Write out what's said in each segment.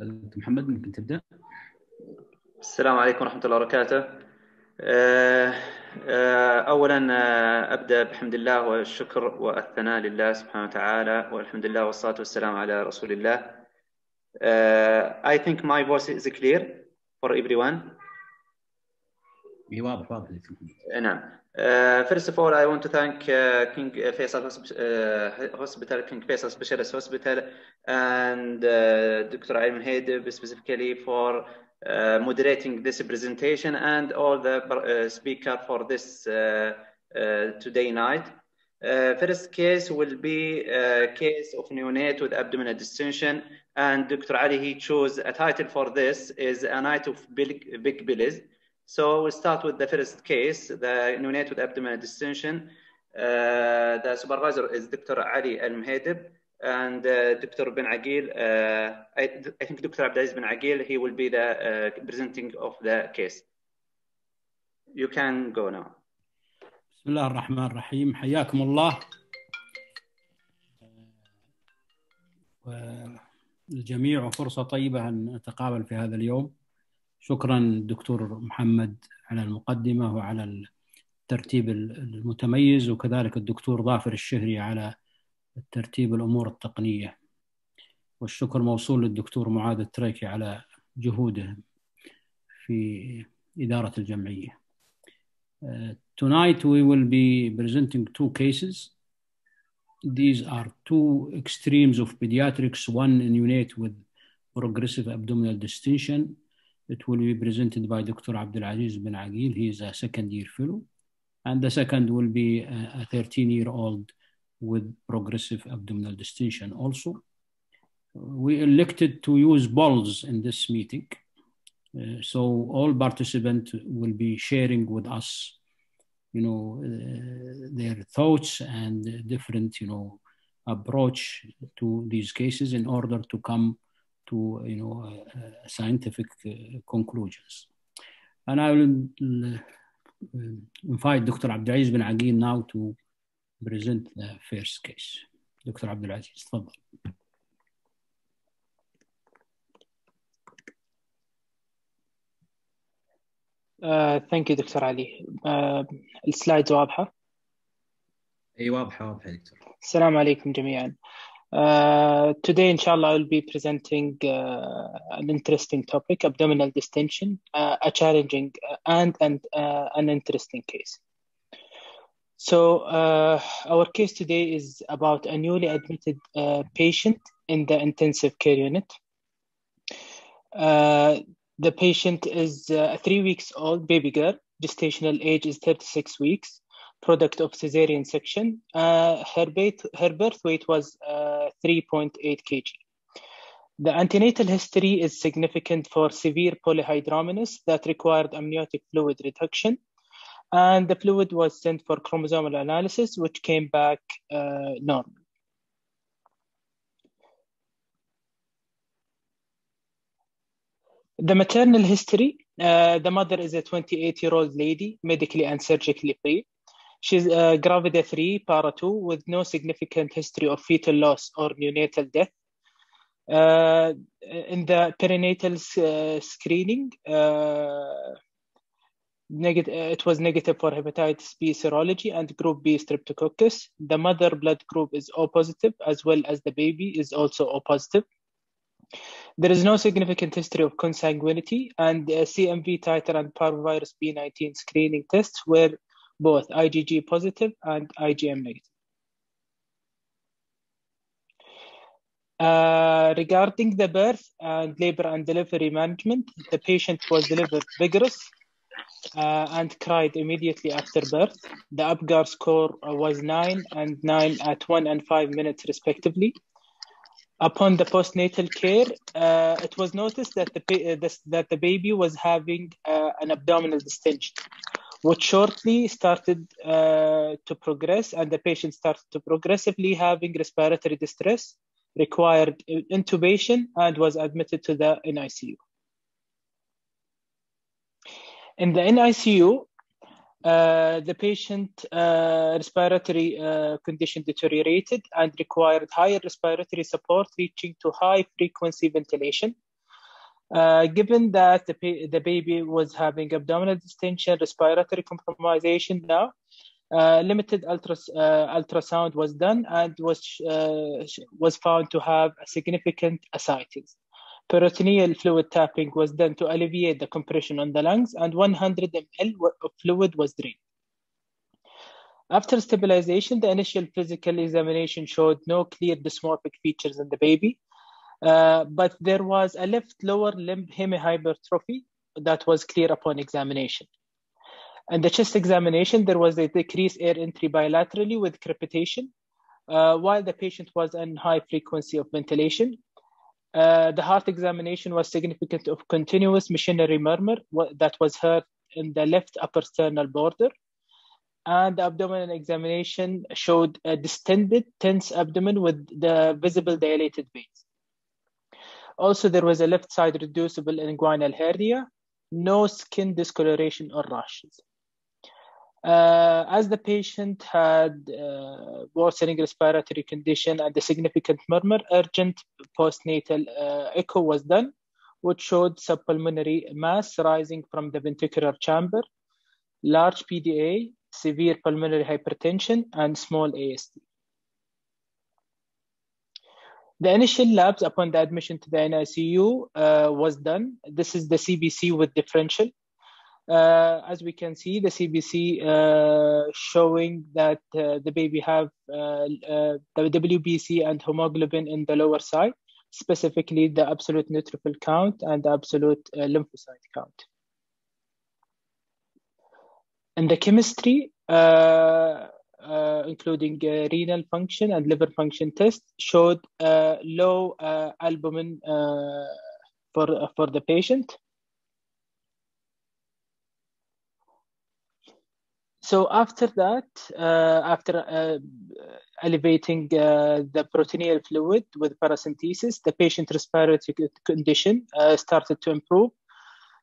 محمد ممكن تبدأ؟ السلام عليكم ورحمة الله وبركاته. أولا أبدأ بحمد الله والشكر والثناء لله سبحانه وتعالى والحمد لله والصلاة والسلام على رسول الله. I think my voice is clear for everyone. اي واضح واضح دكتور محمد نعم Uh, first of all, I want to thank uh, King Faisal Hosp- uh, Hospital, King Faisal Specialist Hospital, and uh, Dr. Ayman Haidib specifically for uh, moderating this presentation and all the uh, speaker for this uh, uh, today night. Uh, first case will be a case of neonate with abdominal distension, and Dr. Ali he chose a title for this is a night of big, big billies. So we'll start with the first case, the neonate with abdominal distension. Uh, the supervisor is Dr. Ali Al Mhedib and uh, Dr. Ben Agil. Uh, I, I think Dr. Abdelaziz Ben Agil, he will be the uh, presenting of the case. You can go now. بسم الله الرحمن الرحيم حياكم الله الجميع وفرصة طيبة أن نتقابل في هذا اليوم شكرا دكتور محمد على المقدمة وعلى الترتيب المتميز وكذلك الدكتور ظافر الشهري على ترتيب الأمور التقنية والشكر موصول للدكتور معاذ التريكي على جهوده في إدارة الجمعية Uh, tonight we will be presenting two cases. These are two extremes of pediatrics, one neonate with progressive abdominal distension. It will be presented by Dr. Abdul Abdulaziz bin Agil. He is a second year fellow. And the second will be a 13 year old with progressive abdominal distension also. We elected to use balls in this meeting. Uh, so all participants will be sharing with us, you know, uh, their thoughts and different, you know, approach to these cases in order to come to, you know, uh, scientific conclusions. And I will invite Dr. Abdulaziz bin Agil now to present the first case. Dr. Abdulaziz, تفضل. ثانك يو دكتور علي السلايدز واضحه اي واضحه واضحه دكتور السلام عليكم جميعا uh, today, inshallah, I will be presenting uh, an interesting topic abdominal distension, uh, a challenging and, and an interesting case. So, our case today is about a newly admitted patient in the intensive care unit. The patient is a three weeks old baby girl. Gestational age is 36 weeks. Product of cesarean section. Uh, her, weight, her birth weight was uh, 3.8 kg. The antenatal history is significant for severe polyhydramnios that required amniotic fluid reduction. And the fluid was sent for chromosomal analysis, which came back uh, normal. The maternal history uh, the mother is a 28 year old lady, medically and surgically free. She's uh, gravida 3, para 2, with no significant history of fetal loss or neonatal death. Uh, in the perinatal screening, negative, it was negative for hepatitis B serology and group B streptococcus. The mother blood group is O positive, as well as the baby is also O positive. There is no significant history of consanguinity, and the CMV titer and parvovirus B19 screening tests were both IgG positive and IgM negative. Uh, regarding the birth and labor and delivery management, the patient was delivered vigorous uh, and cried immediately after birth. The APGAR score was 9 and 9 at 1 and 5 minutes, respectively. Upon the postnatal care, uh, it was noticed that the, this, that the baby was having an abdominal distension which shortly started uh, to progress, and the patient started to progressively having respiratory distress, required intubation, and was admitted to the NICU. In the NICU, uh, the patient uh, respiratory condition deteriorated and required higher respiratory support, reaching to high frequency ventilation. Uh, given that the, the baby was having abdominal distension, respiratory compromisation now, uh, limited ultras, uh, ultrasound was done and was, uh, was found to have a significant ascites. Peritoneal fluid tapping was done to alleviate the compression on the lungs and 100 ml of fluid was drained. After stabilization, the initial physical examination showed no clear dysmorphic features in the baby, uh, but there was a left lower limb hemihypertrophy that was clear upon examination. And the chest examination, there was a decreased air entry bilaterally with crepitation, uh, while the patient was in high frequency of ventilation. Uh, the heart examination was significant of continuous machinery murmur that was heard in the left upper sternal border and the abdominal examination showed a distended, tense abdomen with the visible dilated veins. Also, there was a left side reducible inguinal hernia, no skin discoloration or rashes. Uh, as the patient had uh, worsening respiratory condition and a significant murmur, urgent postnatal uh, echo was done, which showed subpulmonary mass rising from the ventricular chamber, large PDA, severe pulmonary hypertension, and small ASD. The initial labs upon the admission to the NICU uh, was done. This is the CBC with differential. Uh, as we can see, the CBC uh, showing that uh, the baby have uh, uh, the WBC and hemoglobin in the lower side, specifically the absolute neutrophil count and the absolute lymphocyte count. And the chemistry, including uh, renal function and liver function tests, showed low albumin for, for the patient. So after that, uh, after uh, elevating uh, the peritoneal fluid with paracentesis, the patient respiratory condition started to improve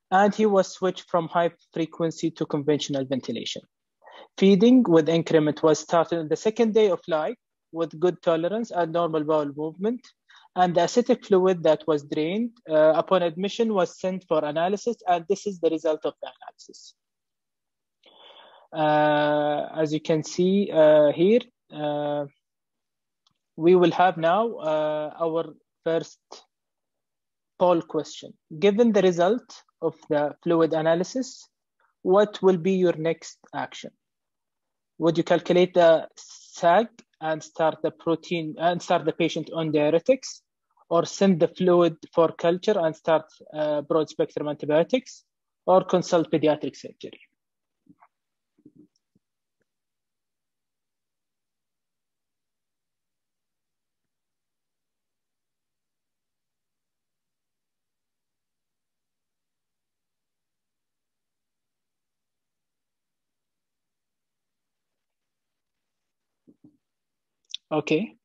and he was switched from high frequency to conventional ventilation. Feeding with increment was started on the second day of life with good tolerance and normal bowel movement. And the ascitic fluid that was drained uh, upon admission was sent for analysis, and this is the result of the analysis. Uh, as you can see uh, here, uh, we will have now uh, our first poll question. Given the result of the fluid analysis, what will be your next action? Would you calculate the SAG and start the protein and start the patient on diuretics or send the fluid for culture and start uh, broad spectrum antibiotics or consult pediatric surgery? Okay.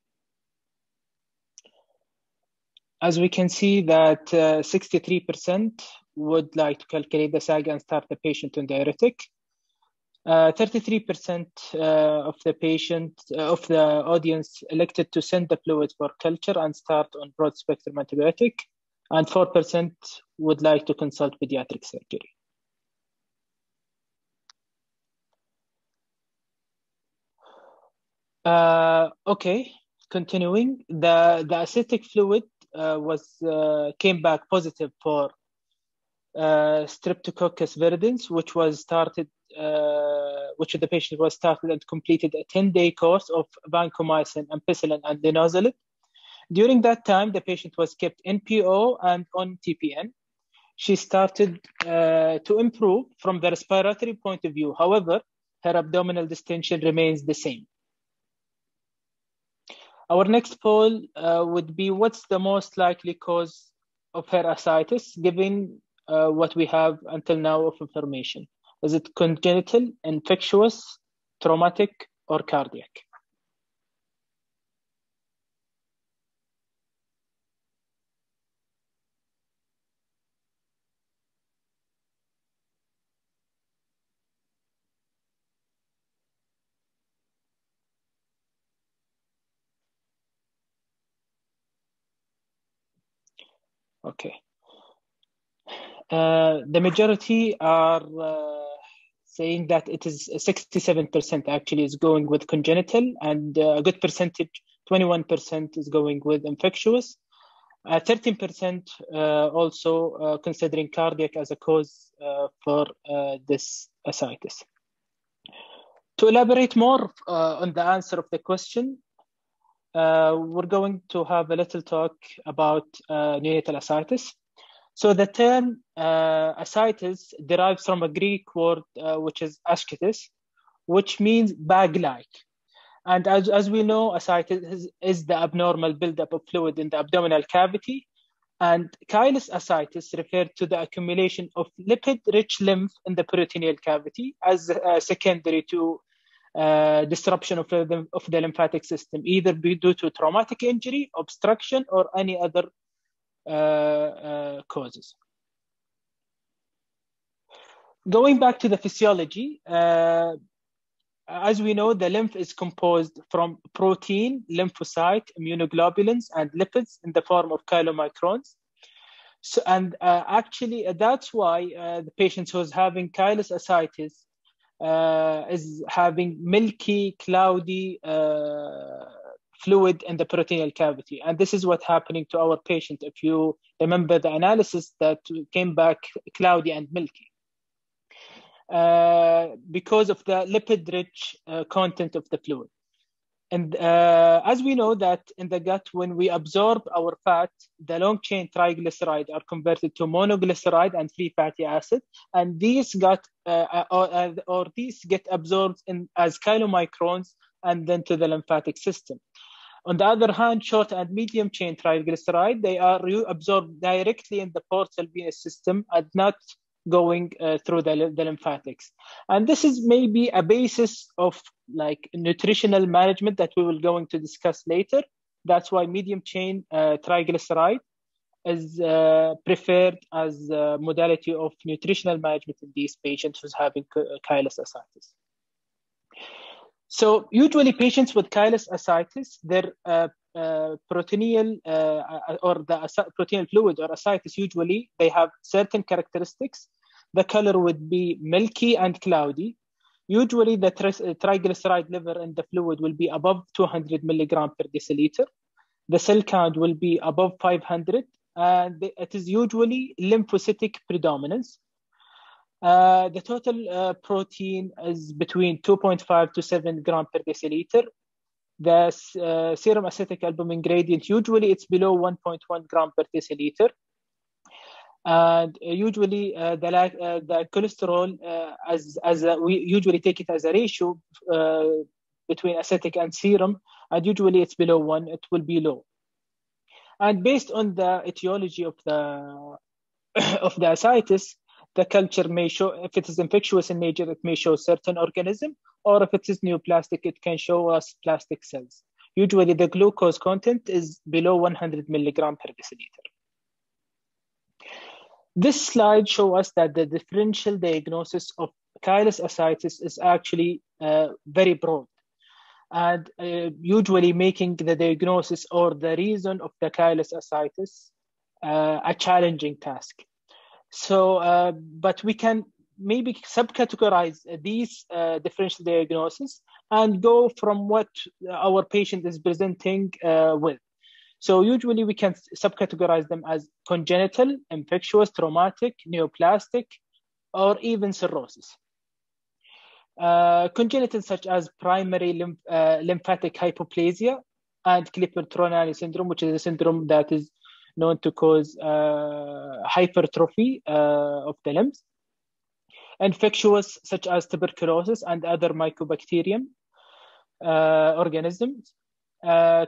As we can see that 63% uh, would like to calculate the SAG and start the patient on diuretic. 33% uh, uh, of the patient uh, of the audience elected to send the fluid for culture and start on broad spectrum antibiotic, and 4% would like to consult pediatric surgery. Uh, okay, continuing. The the ascitic fluid uh, was uh, came back positive for uh, Streptococcus viridans, which was started, uh, which the patient was started and completed a 10 day course of vancomycin, ampicillin, and linezolid. During that time, the patient was kept NPO and on TPN. She started uh, to improve from the respiratory point of view. However, her abdominal distension remains the same. Our next poll uh, would be what's the most likely cause of her ascites given uh, what we have until now of information? Is it congenital, infectious, traumatic, or cardiac? Okay. Uh, the majority are uh, saying that it is 67% actually is going with congenital and uh, a good percentage, 21% is going with infectious. 13% also considering cardiac as a cause for this ascites. To elaborate more on the answer of the question, uh, we're going to have a little talk about uh, neonatal ascites. So the term uh, ascites derives from a Greek word uh, which is ascites, which means bag-like. And as, as we know, ascites is, is the abnormal buildup of fluid in the abdominal cavity. And chylous ascites refer to the accumulation of lipid-rich lymph in the peritoneal cavity as uh, secondary to uh, disruption of the, of the lymphatic system, either due to traumatic injury, obstruction, or any other uh, uh, causes. Going back to the physiology, uh, as we know, the lymph is composed from protein, lymphocyte, immunoglobulins, and lipids in the form of chylomicrons. So, and uh, actually, uh, that's why uh, the patient who's having chylous ascites is having milky, cloudy fluid in the peritoneal cavity. And this is what happening to our patient. If you remember the analysis that came back cloudy and milky. Uh, because of the lipid-rich uh, content of the fluid. And uh, as we know that in the gut, when we absorb our fat, the long-chain triglyceride are converted to monoglyceride and free fatty acid, and these got uh, uh, or, uh, or, these get absorbed in as chylomicrons and then to the lymphatic system. On the other hand, short and medium chain triglyceride, they are absorbed directly in the portal venous system and not going uh, through the, the lymphatics. And this is maybe a basis of like nutritional management that we will going to discuss later. That's why medium chain uh, triglyceride is uh, preferred as a modality of nutritional management in these patients who's having chylous ascites. So usually patients with chylous ascites, their uh, uh, peritoneal uh, or the peritoneal fluid or ascites usually they have certain characteristics. The color would be milky and cloudy. Usually the tri- triglyceride level in the fluid will be above 200 milligram per deciliter. The cell count will be above 500 and it is usually lymphocytic predominance. Uh, the total uh, protein is between 2.5 to 7 gram per deciliter. The uh, serum ascitic albumin gradient, usually it's below 1.1 gram per deciliter. And usually uh, the, uh, the cholesterol, as, as a, we usually take it as a ratio between ascitic and serum, and usually it's below one, it will be low. And based on the etiology of the of the ascites, the culture may show, if it is infectious in nature, it may show certain organism, or if it is neoplastic, it can show us plastic cells. Usually the glucose content is below 100 milligram per deciliter. This slide shows us that the differential diagnosis of chylous ascites is actually uh, very broad and uh, usually making the diagnosis or the reason of the chylous ascites uh, a challenging task. So, uh, but we can maybe subcategorize these uh, differential diagnoses and go from what our patient is presenting uh, with. So usually we can subcategorize them as congenital, infectious, traumatic, neoplastic, or even cirrhosis. Uh, congenital such as primary lymph, uh, lymphatic hypoplasia and Klippel-Trenaunay syndrome, which is a syndrome that is known to cause uh, hypertrophy uh, of the limbs. Infectious, such as tuberculosis and other mycobacterium uh, organisms.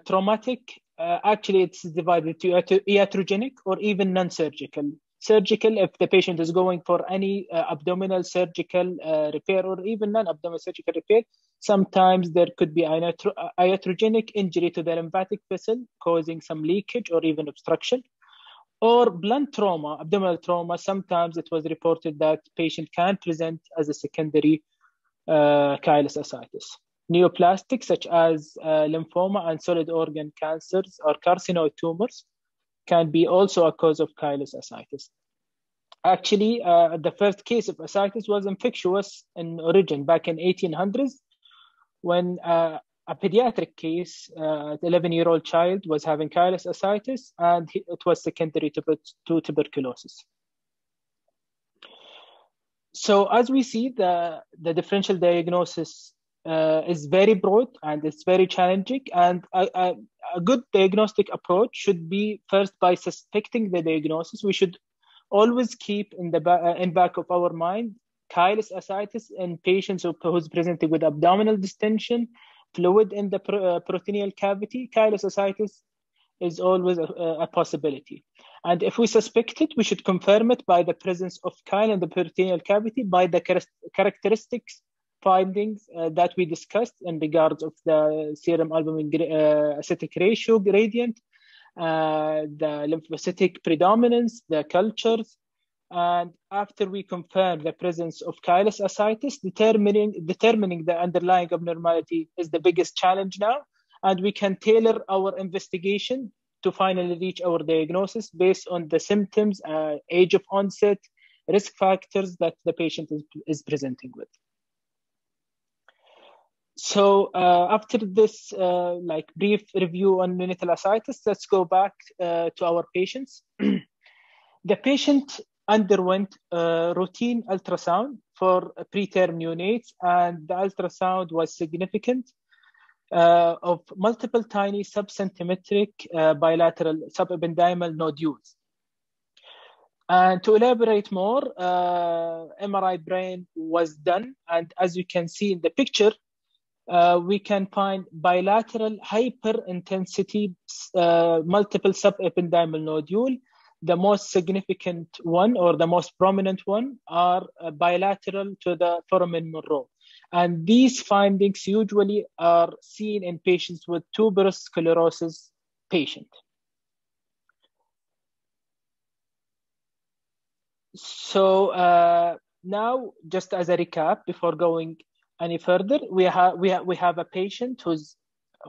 traumatic, actually, it's divided to iatrogenic or even non-surgical surgical if the patient is going for any uh, abdominal surgical uh, repair or even non-abdominal surgical repair sometimes there could be an iatrogenic injury to the lymphatic vessel causing some leakage or even obstruction. Or blunt trauma abdominal trauma sometimes it was reported that patient can present as a secondary uh, chylous ascites neoplastic such as uh, lymphoma and solid organ cancers or carcinoid tumors can be also a cause of chylous ascites. Actually, uh, the first case of ascites was infectious in origin back in 1800s when uh, a pediatric case, uh, 11-year-old child was having chylous ascites and it was secondary to, to tuberculosis. So as we see, the, the differential diagnosis uh, is very broad and it's very challenging. And a, a, a, good diagnostic approach should be first by suspecting the diagnosis. We should always keep in the ba- in back of our mind chylous ascites in patients who, who's presenting with abdominal distension, fluid in the pro- uh, peritoneal cavity. Chylous ascites is always a, a, possibility. And if we suspect it, we should confirm it by the presence of chyle in the peritoneal cavity by the char- characteristics findings uh, that we discussed in regards of the serum albumin uh, ascitic ratio gradient, uh, the lymphocytic predominance, the cultures, and after we confirm the presence of chylous ascites, determining, determining the underlying abnormality is the biggest challenge now. And we can tailor our investigation to finally reach our diagnosis based on the symptoms, uh, age of onset, risk factors that the patient is, is presenting with. So uh, after this uh, like brief review on ascites, let's go back uh, to our patients. the patient underwent routine ultrasound for preterm neonates, and the ultrasound was significant uh, of multiple tiny subcentimetric uh, bilateral subependymal nodules. And to elaborate more, uh, MRI brain was done, and as you can see in the picture, uh, we can find bilateral hyperintensity uh, multiple subependymal nodule the most significant one or the most prominent one are uh, bilateral to the foramen Monro. And these findings usually are seen in patients with tuberous sclerosis patient. So uh, now, just as a recap, before going any further, we have we have we have a patient who's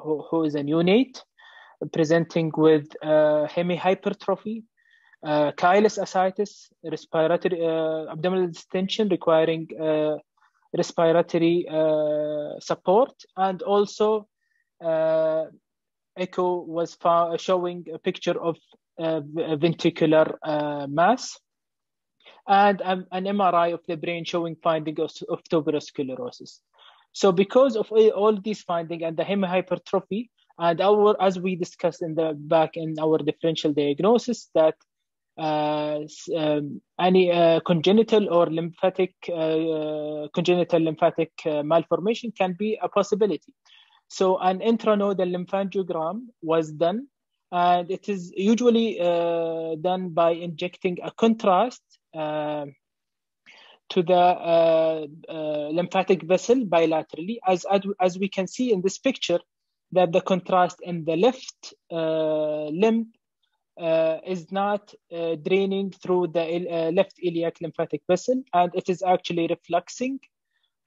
who, who is a neonate presenting with uh, hemihypertrophy uh, chylous ascites, respiratory uh, abdominal distension requiring uh, respiratory uh, support, and also uh, echo was showing a picture of uh, ventricular mass, and um, an MRI of the brain showing finding of, of tuberous sclerosis. So because of all these findings and the hemihypertrophy, and our as we discussed in the back in our differential diagnosis that uh, um, any uh, congenital or lymphatic uh, congenital lymphatic malformation can be a possibility. So an intranodal lymphangiogram was done, and it is usually done by injecting a contrast to the lymphatic vessel bilaterally, as, as we can see in this picture, that the contrast in the left uh, limb uh, is not uh, draining through the uh, left iliac lymphatic vessel, and it is actually refluxing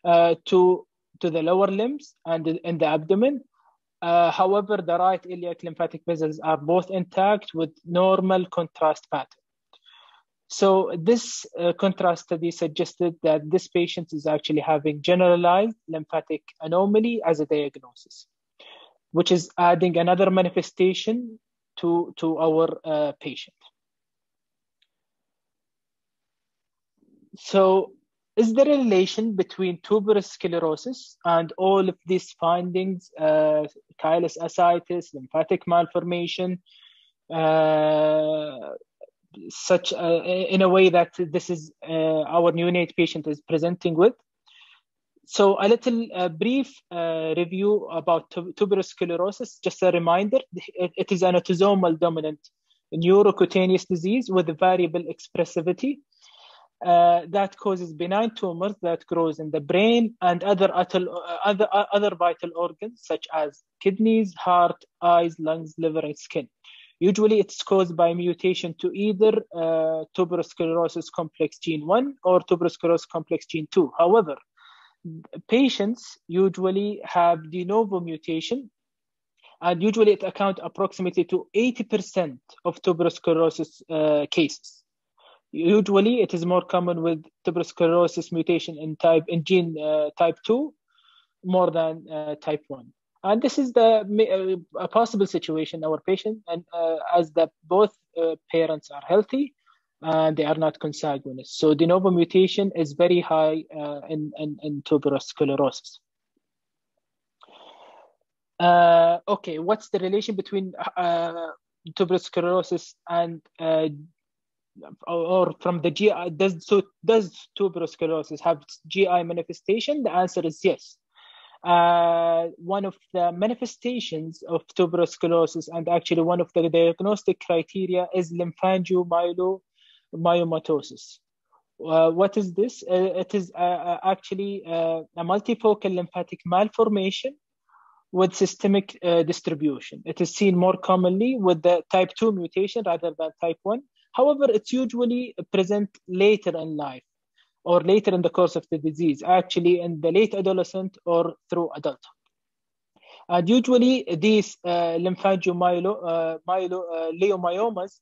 uh, to to the lower limbs and in the abdomen. Uh, however, the right iliac lymphatic vessels are both intact with normal contrast pattern. So this uh, contrast study suggested that this patient is actually having generalized lymphatic anomaly as a diagnosis, which is adding another manifestation to, to our uh, patient. So is there a relation between tuberous sclerosis and all of these findings, uh, chylous ascites, lymphatic malformation, uh, such uh, in a way that this is uh, our neonate patient is presenting with? So a little uh, brief uh, review about tuberous sclerosis. Just a reminder, it, is an autosomal dominant neurocutaneous disease with variable expressivity uh, that causes benign tumors that grows in the brain and other, other, other vital organs such as kidneys, heart, eyes, lungs, liver, and skin. Usually it's caused by mutation to either uh, tuberous sclerosis complex gene 1 or tuberous sclerosis complex gene 2. However, patients usually have de novo mutation and usually it accounts approximately to 80% of tuberous sclerosis uh, cases. Usually, it is more common with tuberous sclerosis mutation in type in gene uh, type two more than uh, type one. And this is the uh, a possible situation our patient, and uh, as the both uh, parents are healthy, and they are not consanguineous. So de novo mutation is very high uh, in, in, in tuberous sclerosis. Uh, okay, what's the relation between uh, tuberous sclerosis and or from the GI? Does so does tuberous sclerosis have GI manifestation? The answer is yes. Uh, one of the manifestations of tuberous sclerosis and actually one of the diagnostic criteria is lymphangiomyelo myomatosis. Uh, what is this? Uh, it is uh, uh actually uh, a multifocal lymphatic malformation with systemic distribution. It is seen more commonly with the type 2 mutation rather than type 1. However, it's usually present later in life or later in the course of the disease, actually in the late adolescent or through adulthood. And usually these uh, lymphangioleiomyomas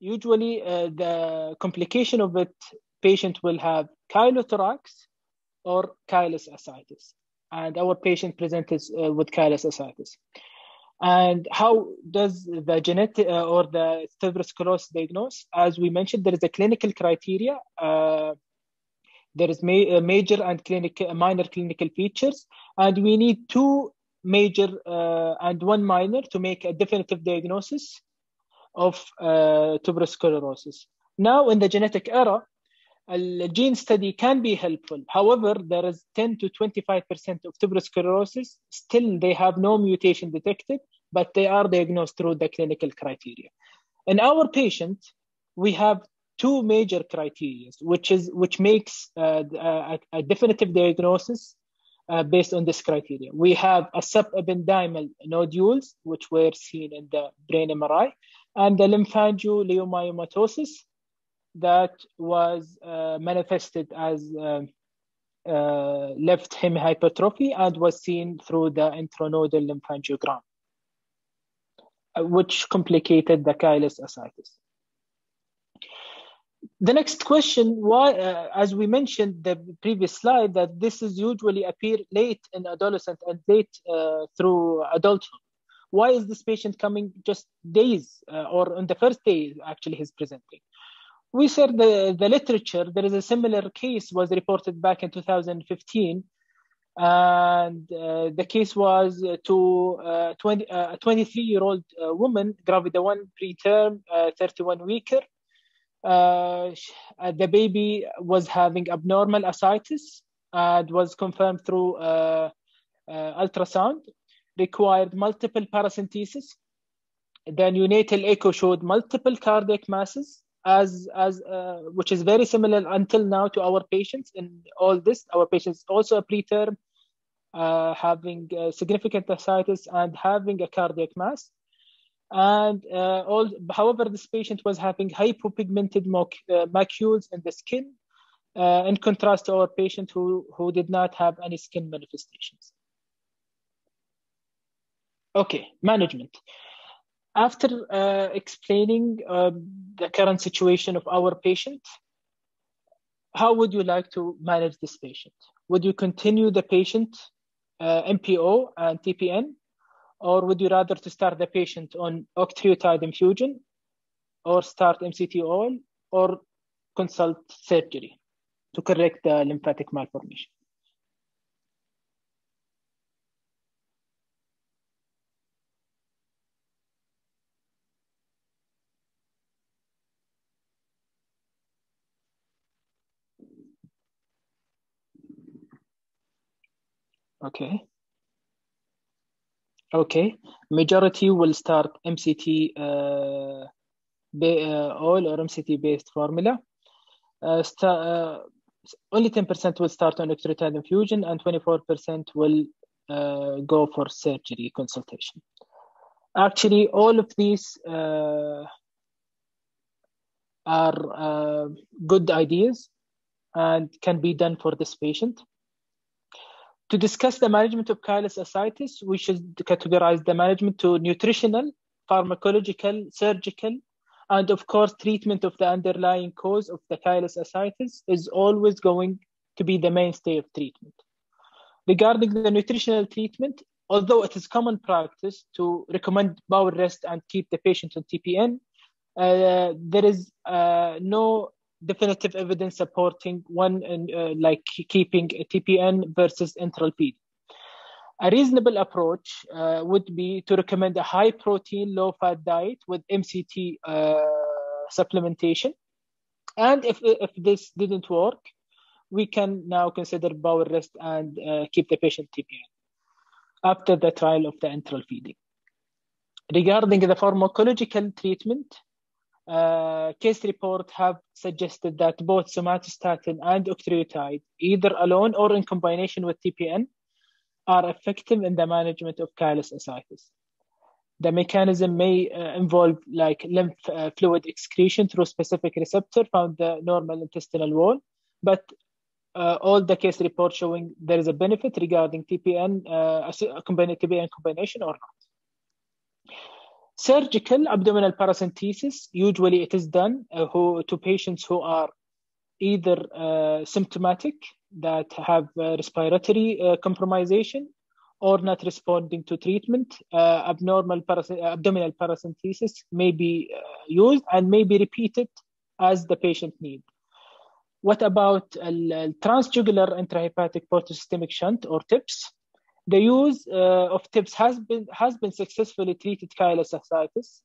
usually uh, the complication of it, patient will have chylothorax or chylous ascites. And our patient presented uh, with chylous ascites. And how does the genetic uh, or the tuberous sclerosis diagnose? As we mentioned, there is a clinical criteria. Uh, there is ma- uh, major and clinical, minor clinical features, and we need two major uh, and one minor to make a definitive diagnosis of uh, tuberous sclerosis. Now, in the genetic era, a gene study can be helpful. However, there is 10 to 25% of tuberous sclerosis. Still, they have no mutation detected, but they are diagnosed through the clinical criteria. In our patient, we have two major criteria, which is which makes uh, a, a, definitive diagnosis uh, based on this criteria. We have a subependymal nodules, which were seen in the brain MRI, and the lymphangioleiomyomatosis that was uh, manifested as uh, uh, left hemihypertrophy and was seen through the intranodal lymphangiogram, uh, which complicated the chylous ascites. The next question, why, uh, as we mentioned the previous slide, that this is usually appear late in adolescent and late uh, through adulthood why is this patient coming just days uh, or on the first day actually he's presenting we said the, the literature there is a similar case was reported back in 2015 and uh, the case was to uh, 20, uh, a 23 year old uh, woman gravida 1 preterm uh, 31 weeker. The baby was having abnormal ascites and was confirmed through ultrasound required multiple paracentesis. The neonatal echo showed multiple cardiac masses, as as uh, which is very similar until now to our patients. In all this, our patients also a preterm, uh, having significant ascites and having a cardiac mass. And uh, all, however, this patient was having hypopigmented uh, macules in the skin, uh, in contrast to our patient who, who did not have any skin manifestations. Okay, management. After uh, explaining uh, the current situation of our patient, how would you like to manage this patient? Would you continue the patient uh, NPO and TPN, or would you rather to start the patient on octreotide infusion, or start MCT oil, or consult surgery to correct the lymphatic malformation? Okay. Okay. Majority will start MCT uh, uh, oil or MCT based formula. Uh, uh, only 10% will start on octreotide infusion and 24% will uh, go for surgery consultation. Actually, all of these uh, are uh, good ideas and can be done for this patient. To discuss the management of chylous ascites, we should categorize the management to nutritional, pharmacological, surgical, And of course, treatment of the underlying cause of the chylous ascites is always going to be the mainstay of treatment. Regarding the nutritional treatment, although it is common practice to recommend bowel rest and keep the patient on TPN, uh, there is uh, no definitive evidence supporting one uh, like keeping a TPN versus enteral feed. A reasonable approach uh, would be to recommend a high protein, low fat diet with MCT uh, supplementation. And if, if this didn't work, we can now consider bowel rest and uh, keep the patient TPN after the trial of the enteral feeding. Regarding the pharmacological treatment, uh, case report have suggested that both somatostatin and octreotide, either alone or in combination with TPN, are effective in the management of chylous ascites. The mechanism may uh, involve like lymph uh, fluid excretion through specific receptor found the normal intestinal wall, but uh, all the case reports showing there is a benefit regarding TPN, uh, combined TPN combination or not. Surgical abdominal paracentesis, usually it is done uh, who, to patients who are either uh, symptomatic that have uh, respiratory uh, compromisation or not responding to treatment. abnormal abdominal paracentesis may be used and may be repeated as the patient need. What about transjugular intrahepatic portosystemic shunt or TIPS? The use uh, of TIPS has been has been successfully treated chylous ascites.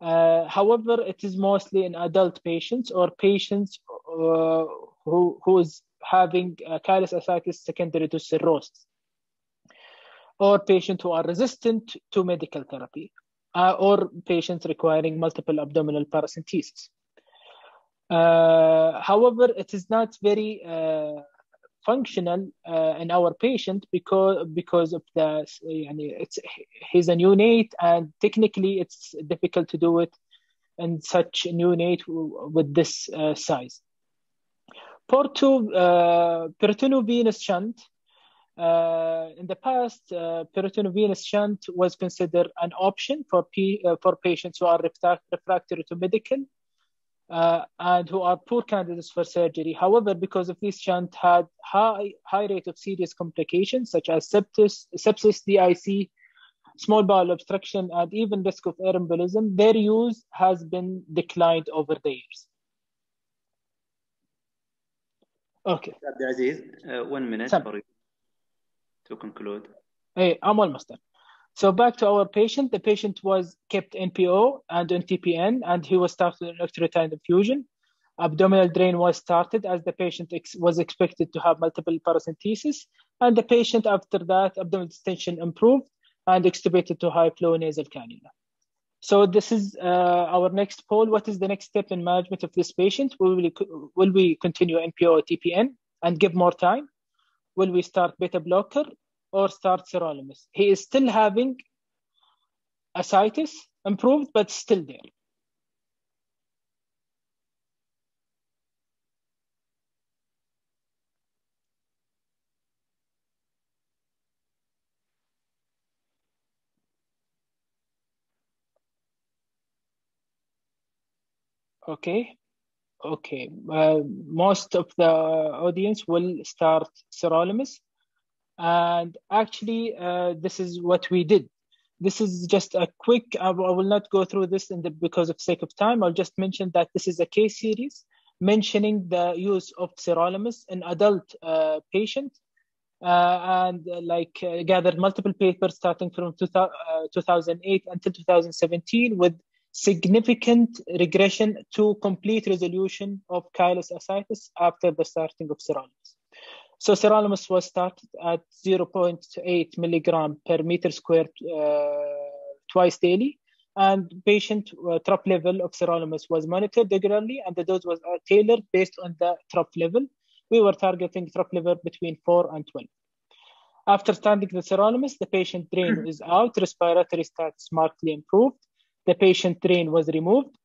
Uh, however, it is mostly in adult patients or patients uh, who who is having chylous ascites secondary to cirrhosis, or patients who are resistant to medical therapy, uh, or patients requiring multiple abdominal paracentesis. Uh, however, it is not very uh, functional uh, in our patient because because of the it's he's a neonate and technically it's difficult to do it in such a neonate with this uh, size. Porto uh, peritoneovenous shunt. Uh, in the past, uh, peritoneovenous shunt was considered an option for P, uh, for patients who are refractory to medical uh, and who are poor candidates for surgery. However, because of this shunt had high, high rate of serious complications such as sepsis, sepsis, DIC, small bowel obstruction, and even risk of air embolism, their use has been declined over the years. Okay. Aziz, uh, one minute Sam. for you to conclude. Hey, I'm almost done. So back to our patient, the patient was kept NPO and on TPN, and he was started on octreotide infusion. Abdominal drain was started as the patient ex was expected to have multiple paracentesis, and the patient after that abdominal distension improved and extubated to high flow nasal cannula. So this is uh, our next poll. What is the next step in management of this patient? Will we, will we continue NPO or TPN and give more time? Will we start beta blocker or start sirolimus. He is still having ascites improved, but still there. Okay, okay. Uh, most of the audience will start sirolimus and actually, uh, this is what we did. This is just a quick, I will not go through this in the, because of sake of time. I'll just mention that this is a case series mentioning the use of sirolimus in adult uh, patient uh, and uh, like uh, gathered multiple papers starting from 2008 uh, until 2017 with significant regression to complete resolution of chylous ascites after the starting of sirolimus. So sirolimus was started at 0.8 milligram per meter squared uh, twice daily, and patient uh, trough level of sirolimus was monitored regularly, and the dose was uh, tailored based on the trough level. We were targeting trough level between 4 and 12. After starting the sirolimus, the patient drain is out, respiratory status markedly improved. The patient drain was removed,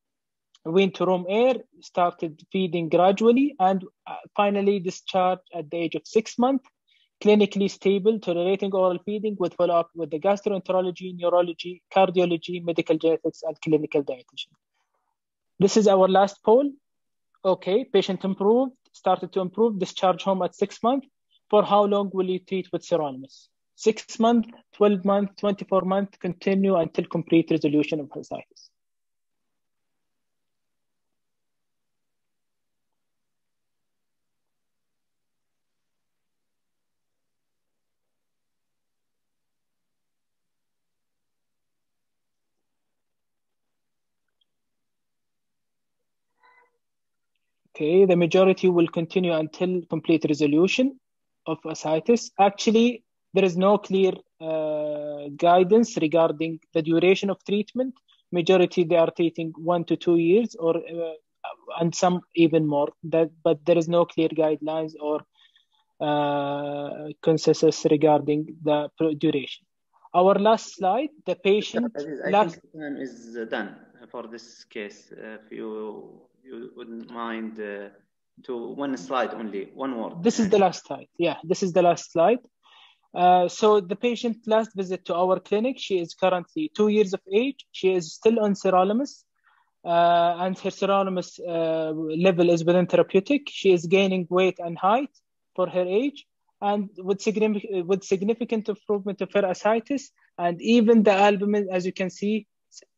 went to room air, started feeding gradually, and uh, finally discharged at the age of six months, clinically stable, tolerating oral feeding with follow-up with the gastroenterology, neurology, cardiology, medical genetics, and clinical dietitian. This is our last poll. Okay, patient improved, started to improve, discharge home at six months. For how long will you treat with sirolimus? Six months, 12 months, 24 months, continue until complete resolution of ascites. Okay, the majority will continue until complete resolution of ascites. Actually, there is no clear uh, guidance regarding the duration of treatment. Majority they are treating one to two years, or uh, and some even more. That, but there is no clear guidelines or uh, consensus regarding the duration. Our last slide, the patient. I last... think time is done for this case. if you you wouldn't mind uh, to one slide only, one word. This is the last slide. Yeah, this is the last slide. Uh, so the patient last visit to our clinic, she is currently two years of age. She is still on sirolimus, uh, and her sirolimus uh, level is within therapeutic. She is gaining weight and height for her age, and with significant with significant improvement of her ascites, and even the albumin, as you can see,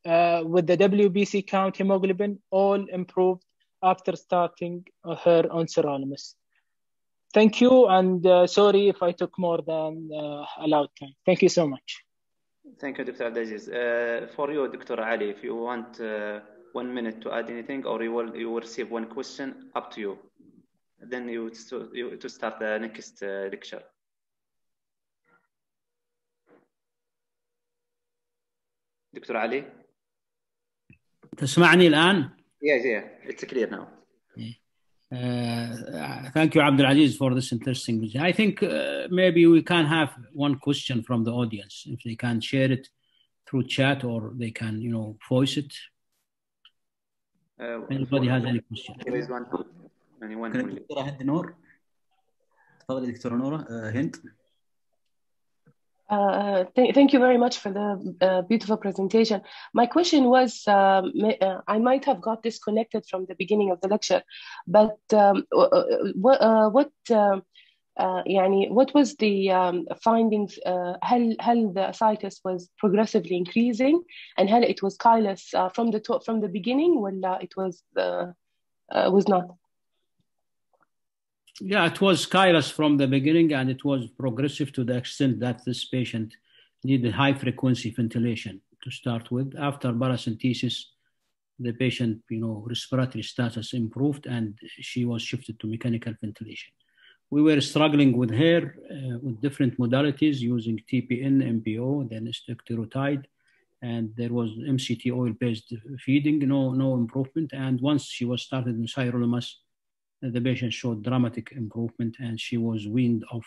uh, with the WBC count hemoglobin, all improved after starting her on sirolimus. Thank you, and uh, sorry if I took more than uh, allowed time. Thank you so much. Thank you, Dr. Abdelaziz. Uh, for you, Dr. Ali, if you want uh, one minute to add anything, or you will you will receive one question, up to you. Then you to, you, to start the next uh, lecture. Dr. Ali? تسمعني الآن؟ Yeah, yeah, it's clear now. Uh, thank you, Abdulaziz, for this interesting. I think uh, maybe we can have one question from the audience if they can share it through chat or they can, you know, voice it. Uh, Anybody has any question? There is one. Anyone only. دكتورة هند نور تفضلي دكتورة نورة هند Uh, Th thank you very much for the uh, beautiful presentation. My question was, um, uh, I might have got disconnected from the beginning of the lecture, but um, uh, what, uh, what, um, يعني, what was the um, findings? هل, هل the ascites was progressively increasing, and هل it was chylous from the from the beginning, ولا it was was not? Yeah, it was chylous from the beginning, and it was progressive to the extent that this patient needed high frequency ventilation to start with. After paracentesis, the patient, you know, respiratory status improved, and she was shifted to mechanical ventilation. We were struggling with her uh, with different modalities using TPN, NPO, then octreotide, and there was MCT oil-based feeding, no, no improvement. And once she was started in sirolimus, the patient showed dramatic improvement and she was weaned off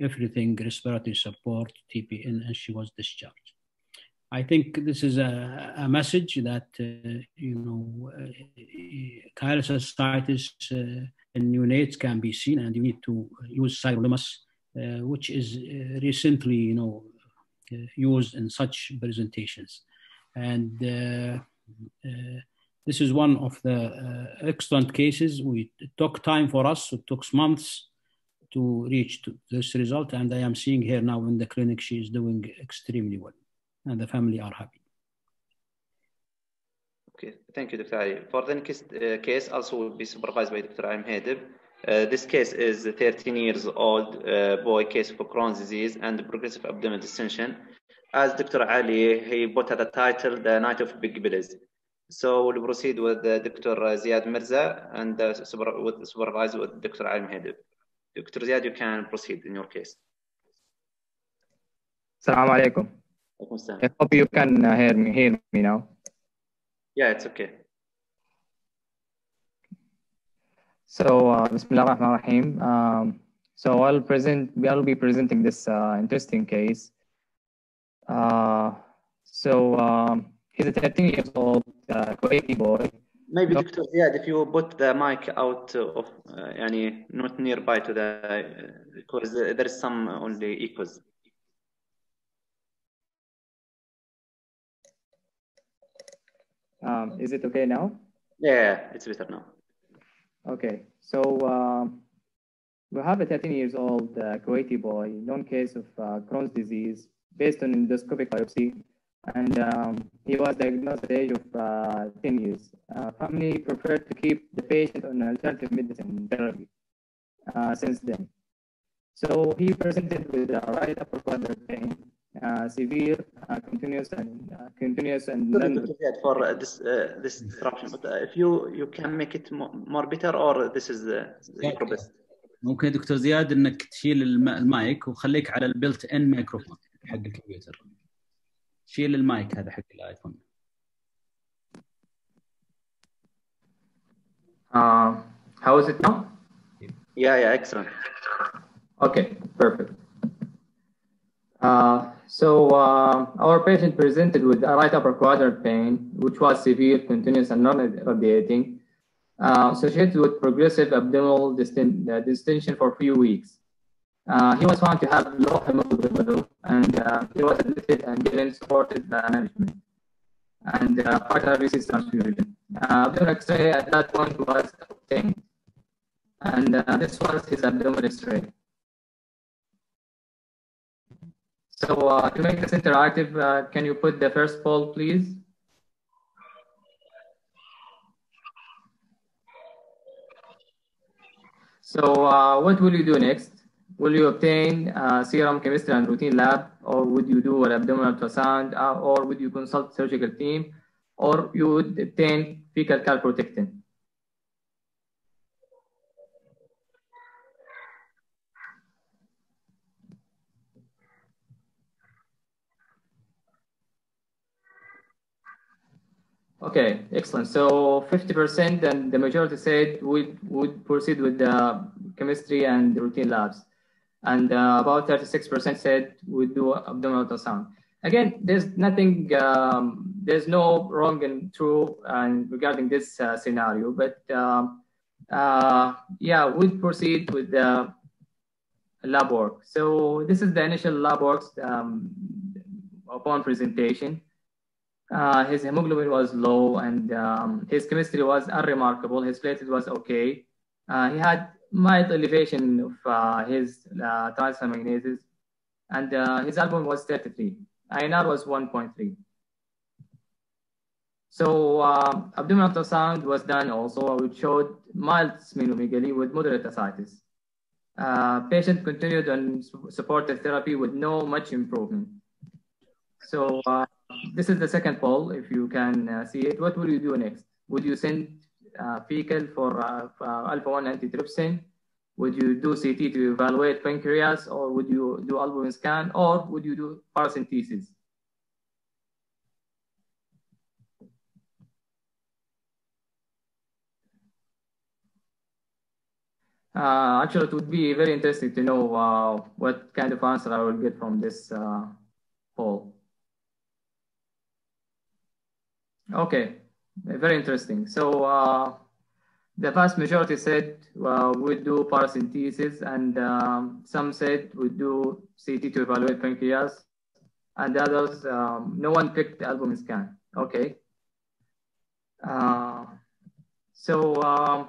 everything respiratory support, TPN, and she was discharged. I think this is a, a message that, uh, you know, uh, ascites uh, in neonates can be seen and you need to use sirolimus, uh, which is uh, recently, you know, uh, used in such presentations. And this is one of the uh, excellent cases. We, it took time for us, it took months to reach to this result. And I am seeing here now in the clinic, she is doing extremely well and the family are happy. Okay, thank you, Dr. Ali. For the next uh, case, also will be supervised by Dr. Aim Hedib. Uh, this case is a 13 years old uh, boy case for Crohn's disease and progressive abdominal distension. As Dr. Ali, he put at the title, The Night of Big Billies. So we'll proceed with uh, Dr. Ziad Mirza and uh, super, with, supervise with Dr. Alim. Dr. Ziad, you can proceed in your case. Assalamu alaikum. I hope you can uh, hear me hear me now. Yeah, it's okay. So, uh, Bismillah rahim um, So I'll present, I'll be presenting this uh, interesting case. Uh, so um, he's a 13 years old uh, Kuwaiti boy. Maybe Dr. Ziad, if you put the mic out of, uh, يعني not nearby to the, uh, because there is some only echoes. Um, is it okay now? Yeah, it's better now. Okay, so um, we have a 13 years old uh, Kuwaiti boy, known case of uh, Crohn's disease based on endoscopic biopsy, and um, he was diagnosed at the age of uh, 10 years. Uh, family preferred to keep the patient on alternative medicine therapy uh, since then. So he presented with a right upper quadrant pain, uh, severe, uh, continuous, and uh, continuous and Sorry, non- Dr. Ziad, for uh, this uh, this disruption, but uh, if you you can make it mo- more better or this is uh, your best. ممكن دكتور زياد انك تشيل الم- المايك وخليك على البلت ان ميكروفون حق الكمبيوتر شيل المايك هذا حق الايفون Uh, how is it now? Yeah, yeah, excellent. Okay, perfect. Uh, so uh, our patient presented with a right upper quadrant pain, which was severe, continuous, and non-radiating, uh, associated with progressive abdominal distin- uh, distension for a few weeks. Uh, he was found to have low hemoglobin and uh, he was admitted and given supported management and uh, partner disease transfusion. Uh, abdominal X-ray at that point was obtained, and uh, this was his abdominal X-ray. So to make this interactive, can you put the first poll, please? So what will you do next? Will you obtain uh, serum chemistry and routine lab, or would you do an abdominal ultrasound, uh, or would you consult surgical team, or you would obtain fecal calprotectin? Okay, excellent. So 50% and the majority said would would proceed with the chemistry and routine labs. And uh, about 36% said would do abdominal ultrasound. Again, there's nothing, um, there's no wrong and true and regarding this uh, scenario, but um, uh, yeah, we'd proceed with the lab work. So this is the initial lab works um, upon presentation. Uh, his hemoglobin was low and um, his chemistry was unremarkable. His platelet was okay. Uh, he had mild elevation of uh, his uh, transaminases and uh, his albumin was 33. INR was 1.3. So uh, abdominal ultrasound was done also, which showed mild splenomegaly with moderate ascites. Uh, patient continued on su- supportive therapy with no much improvement. So uh, this is the second poll. If you can uh, see it, what will you do next? Would you send uh, fecal for uh, uh, alpha-1 antitrypsin? Would you do CT to evaluate pancreas, or would you do albumin scan, or would you do paracentesis? Uh, actually, it would be very interesting to know uh, what kind of answer I will get from this uh, poll. Okay, very interesting. So uh, the vast majority said uh, we'd do paracentesis, and um, some said we'd do CT to evaluate pancreas, and the others, um, no one picked the albumin scan. Okay. Uh, so um,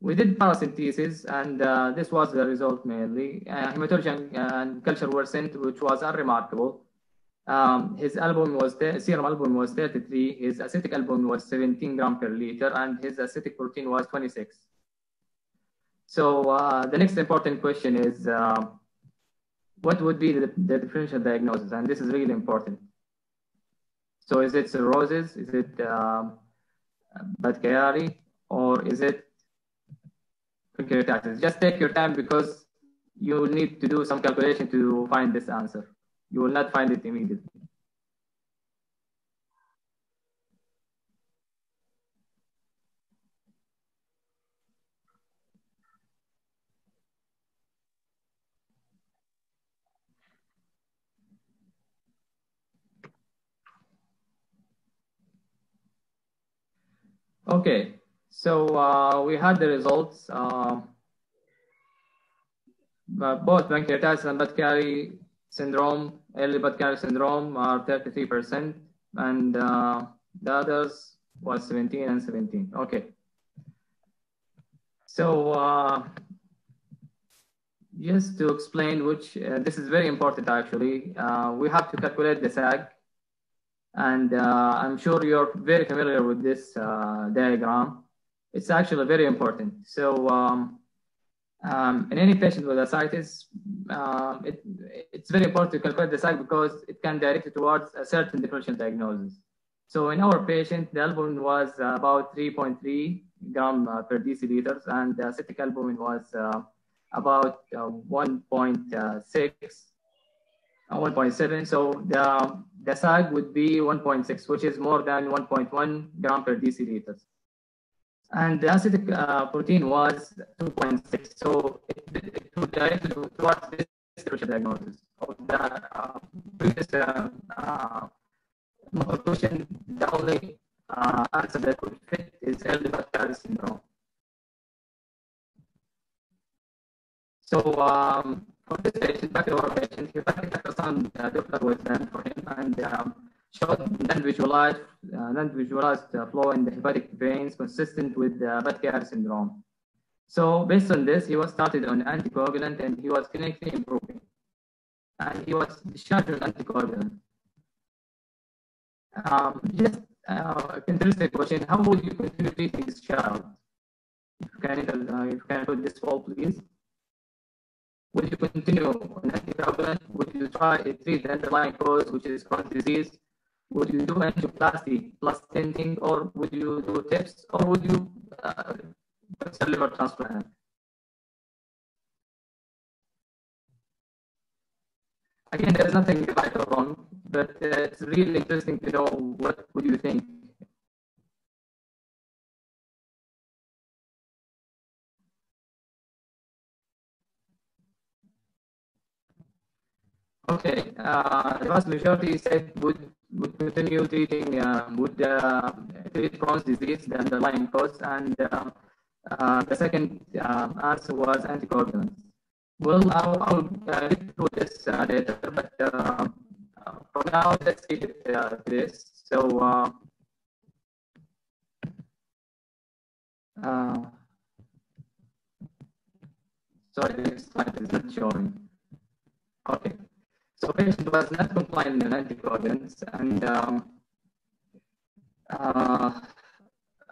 we did paracentesis, and uh, this was the result mainly. Uh, hematology and, and culture were sent, which was unremarkable. Um, his album was serum albumin was 33, his ascitic album was 17 gram per liter, and his ascitic protein was 26. So uh, the next important question is, uh, what would be the, the differential diagnosis? And this is really important. So is it cirrhosis? Is it um, Budd-Chiari? Or is it pancreatitis? Just take your time because you need to do some calculation to find this answer. You will not find it immediately. Okay, so uh, we had the results. Uh, both pancreatitis and Budd-Chiari syndrome, early Budd-Chiari syndrome are 33%, and uh, The others was 17 and 17. Okay. So uh, just to explain which, uh, this is very important actually. Uh, we have to calculate the sag. And uh, I'm sure you're very familiar with this uh, diagram. It's actually very important. So um, um, in any patient with ascites, um, it, it's very important to calculate the sag because it can direct towards a certain differential diagnosis. So in our patient, the albumin was about 3.3 gram uh, per deciliters, and the ascitic albumin was uh, about uh, 1.6, 1.7. So the, the SAG would be 1.6, which is more than 1.1 gram per deciliters. And the ascitic uh, protein was 2.6. So it, it towards this differential diagnosis of the uh, previous uh, uh, the only uh, answer that could fit is Ehrlich-Budd syndrome. So um, for this patient, back to our patient, ultrasound uh, was done for him and um, non-visualized, uh, non-visualized uh, flow in the hepatic veins consistent with uh, Budd-Chiari syndrome. So based on this, he was started on anticoagulant and he was clinically improving. And he was discharged on anticoagulant. Um, just uh, interesting question. How would you continue treating this child? If you can, uh, if you can put this poll, please. Would you continue on anticoagulant? Would you try to treat the underlying cause, which is Crohn's disease? Would you do angioplasty plus stenting, or would you do TIPS, or would you uh, liver transplant? Again, there's nothing right or wrong, but uh, it's really interesting to know what would you think. Okay, uh, the vast majority said would continue treating uh, would uh, treat Crohn's disease, the underlying cause, and uh, uh, the second uh, answer was anticoagulants. Well, I'll, I'll uh, through this uh, data, but uh, uh, for now, let's keep it uh, this. So, uh, uh, sorry, this slide is not showing. Okay. So patient was not compliant in anticoagulants and um, uh,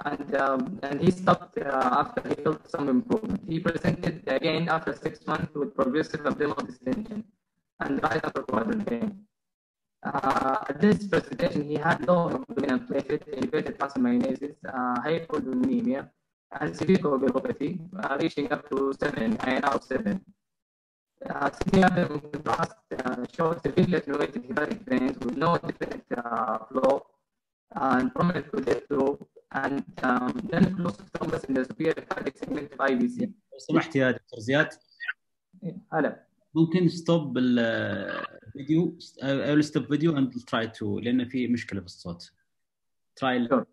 and um, and he stopped uh, after he felt some improvement. He presented again after six months with progressive abdominal distension and right upper quadrant pain. Uh, at this presentation, he had low abdominal platelet, elevated transaminases, uh, hypovolemia, and severe coagulopathy, uh, reaching up to 7, INR of 7. Uh, CTR in contrast uh, shows severely attenuated hepatic veins with no definite uh, flow and prominent project flow and um, then close thrombus in the superior hepatic segment of IVC. لو سمحت يا دكتور زياد هلا ممكن ستوب الفيديو أو ستوب فيديو اند تراي تو لأن في مشكله بالصوت تراي Sure.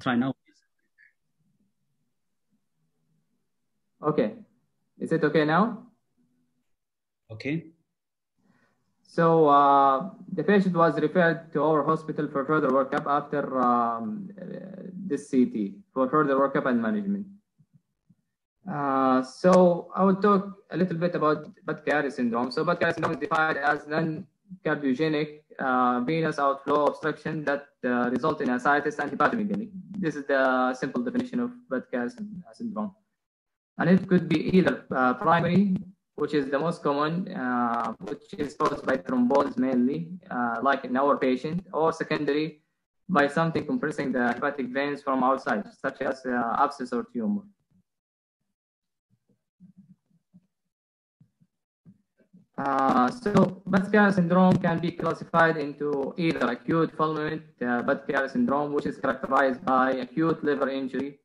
تراي ناو Okay. Is it okay now? Okay. So uh, the patient was referred to our hospital for further workup after um, this CT for further workup and management. Uh, so I will talk a little bit about Budd-Chiari syndrome. So Budd-Chiari syndrome is defined as non-cardiogenic uh, venous outflow obstruction that uh, result in ascites and hepatomegaly. This is the simple definition of Budd-Chiari syndrome. And it could be either uh, primary which is the most common, uh, which is caused by thrombosis mainly, uh, like in our patient, or secondary by something compressing the hepatic veins from outside, such as uh, abscess or tumor. Uh, so Budd-Chiari syndrome can be classified into either acute fulminant uh, Budd-Chiari syndrome, which is characterized by acute liver injury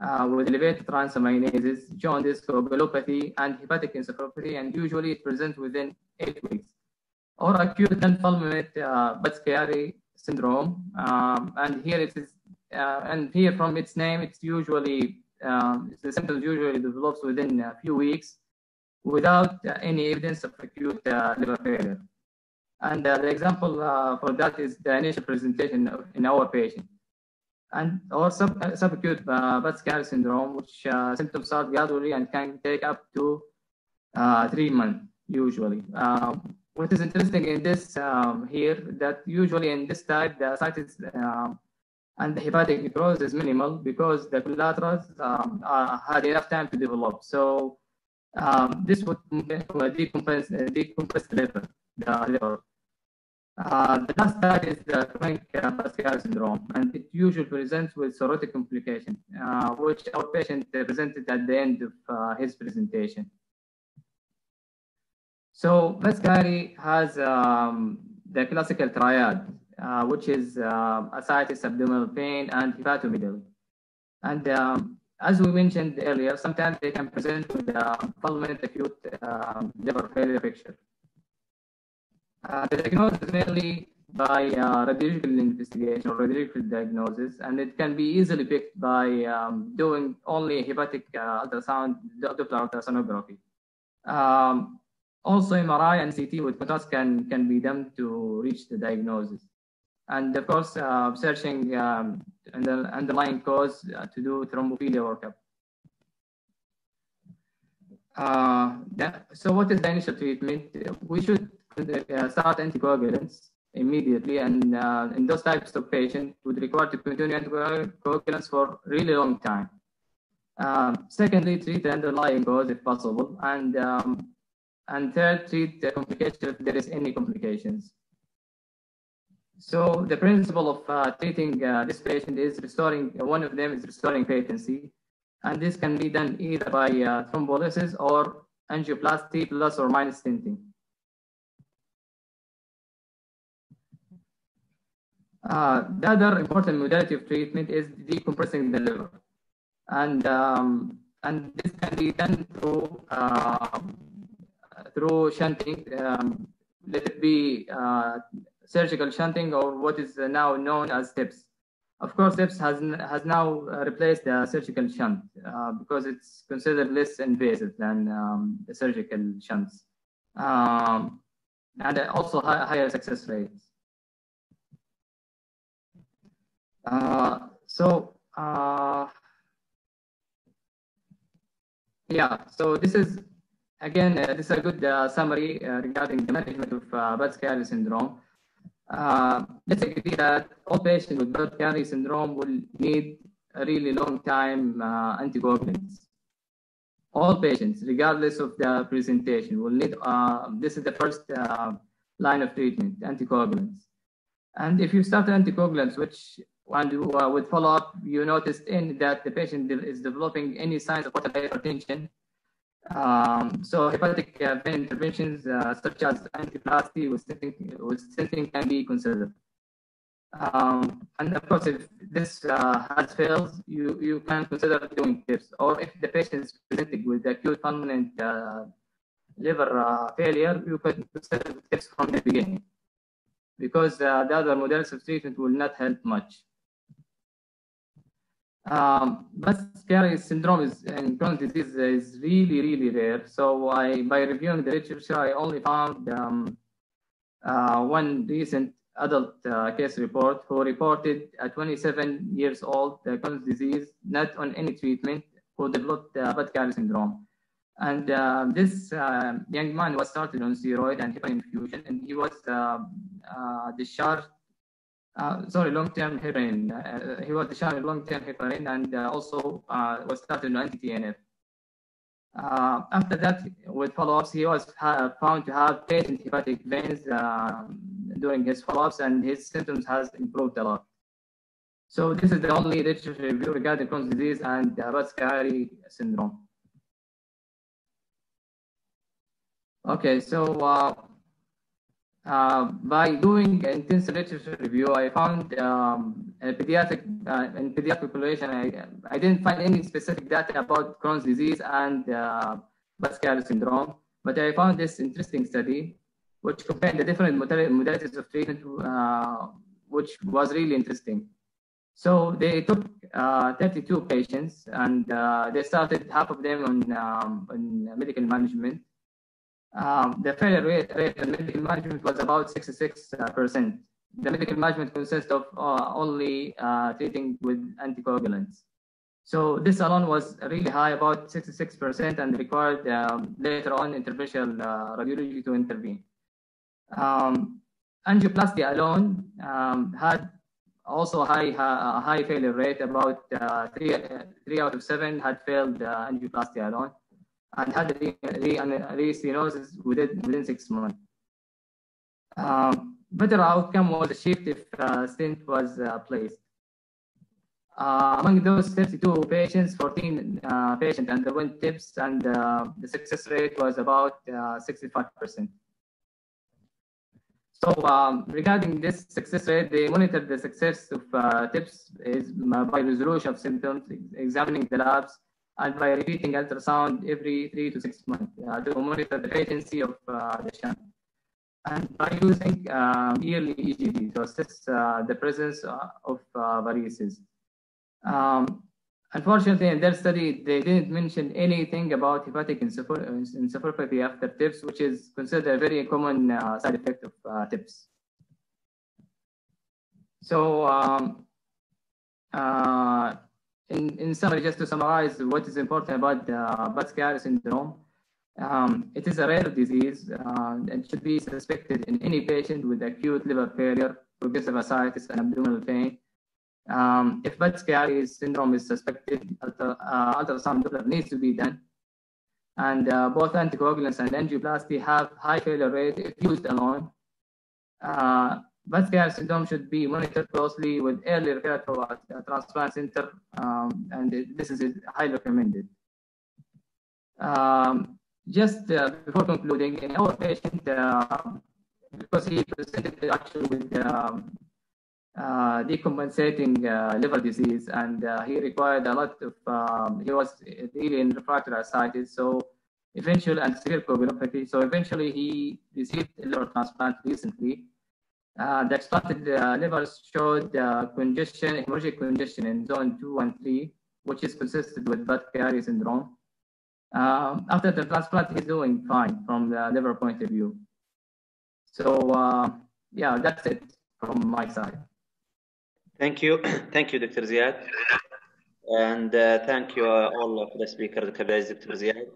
uh, with elevated transaminases, jaundice, coagulopathy, and hepatic encephalopathy, and usually it presents within eight weeks. Or acute non-fulminant uh, Budd-Chiari syndrome, um, and here it is, uh, and here from its name, it's usually um, the symptoms usually develops within a few weeks without uh, any evidence of acute uh, liver failure. And uh, the example uh, for that is the initial presentation of, in our patient. And or sub, uh, subacute uh, Budd-Chiari syndrome, which uh, symptoms start gradually and can take up to uh, three months usually. Um, what is interesting in this um, here that usually in this type the ascites um, and the hepatic necrosis is minimal because the collaterals um, had enough time to develop. So um, this would decompress, decompress the liver. The. Uh, the last type is the chronic uh, syndrome, and it usually presents with cirrhotic complication, uh, which our patient presented at the end of uh, his presentation. So Budd-Chiari has um, the classical triad, uh, which is ascites, abdominal pain, and hepatomegaly. And um, as we mentioned earlier, sometimes they can present with a fulminant acute um, liver failure picture. Uh, the diagnosis is mainly by uh, radiological investigation or radiological diagnosis, and it can be easily picked by um, doing only hepatic uh, ultrasound, Doppler ultrasonography. Um, also, MRI and CT with contrast can, can be done to reach the diagnosis. And of course, uh, searching um, the underlying cause uh, to do thrombophilia workup. Uh, that, so what is the initial treatment? We should start anticoagulants immediately and uh, in those types of patients would require to continue anticoagulants for really long time. Um, secondly, treat the underlying cause if possible. And, um, and third, treat the complication if there is any complications. So the principle of uh, treating uh, this patient is restoring, one of them is restoring patency. And this can be done either by uh, thrombolysis or angioplasty plus or minus stenting. Uh, the other important modality of treatment is decompressing the liver. And, um, and this can be done through, uh, through shunting, um, let it be uh, surgical shunting or what is now known as TIPS. Of course, TIPS has, has now replaced the surgical shunt uh, because it's considered less invasive than um, the surgical shunts. Um, and also higher success rates. Uh, so uh, yeah, so this is again uh, this is a good uh, summary uh, regarding the management of uh, Budd-Chiari syndrome. let's agree that all patients with Budd-Chiari syndrome will need a really long time anticoagulants. All patients, regardless of the presentation, will need. this is the first line of treatment, anticoagulants. And if you start anticoagulants, which and uh, with follow-up, you noticed in that the patient is developing any signs of portal hypertension. Um, so hepatic uh, vein interventions uh, such as angioplasty with stenting, can be considered. Um, and of course, if this uh, has failed, you, you can consider doing TIPS. Or if the patient is presenting with acute fulminant uh, liver failure, you can consider TIPS from the beginning because the other models of treatment will not help much. Um, Budd-Chiari syndrome is in Crohn's disease is really, really rare. So I, by reviewing the literature, I only found um, uh, one recent adult uh, case report who reported at 27 years old uh, Crohn's disease, not on any treatment, who developed uh, Budd-Chiari syndrome. And uh, this uh, young man was started on steroid and heparin infusion, and he was uh, uh discharged uh, sorry, long-term heparin. Uh, he was discharged long-term heparin and uh, also uh, was started on anti-TNF. Uh, after that, with follow-ups, he was found to have patent hepatic veins um, during his follow-ups, and his symptoms has improved a lot. So this is the only literature review regarding Crohn's disease and uh, Budd-Chiari syndrome. Okay, so uh, by doing intensive literature review, I found um, a pediatric uh, in pediatric population, I, I didn't find any specific data about Crohn's disease and uh, syndrome, but I found this interesting study which compared the different modalities of treatment, uh, which was really interesting. So they took uh, 32 patients and uh, they started half of them on, um, on medical management um, the failure rate, rate in medical management was about 66%. the medical management consists of uh, only uh, treating with anticoagulants. So this alone was really high, about 66%, and required um, later on interventional uh, radiology to intervene. Um, angioplasty alone um, had also high high, failure rate. About uh, three three out of seven had failed uh, angioplasty alone, and had re, re, re stenosis within within six months. Um, better outcome was achieved if uh, stent was uh, placed. Uh, among those 32 patients, 14 uh, patients underwent TIPS, and uh, the success rate was about 65%. So um, regarding this success rate, they monitor the success of uh, TIPS is by resolution of symptoms, examining the labs, and by repeating ultrasound every three to six months uh, to monitor the patency of uh, the shunt. And by using um, yearly EGD to assess the presence of varices. Um, unfortunately, in their study, they didn't mention anything about hepatic encephalopathy after TIPS, which is considered a very common uh, side effect of uh, TIPS. So, um, uh, in, in summary, just to summarize what is important about the Budd-Chiari syndrome, um, it is a rare disease uh, and should be suspected in any patient with acute liver failure, progressive ascites, and abdominal pain, um, if Budd-Chiari syndrome is suspected, ultra, uh, ultrasound needs to be done. And uh, both anticoagulants and angioplasty have high failure rate if used alone. Uh, Budd-Chiari syndrome should be monitored closely with early referral to a transplant center, um, and this is highly recommended. Um, just uh, before concluding, in our patient, uh, because he presented actually with um, uh, decompensating uh, liver disease, and uh, he required a lot of. Um, he was really in refractory ascites, so eventually and severe coagulopathy. So eventually, he received a liver transplant recently. Uh, the explanted uh, liver showed uh, congestion, hemorrhagic congestion in zone two and three, which is consistent with Budd-Chiari syndrome. Um, after the transplant, he's doing fine from the liver point of view. So yeah, that's it from my side. Thank you. thank you, Dr. Ziad. And uh, thank you uh, all of the speakers, Dr. Ziad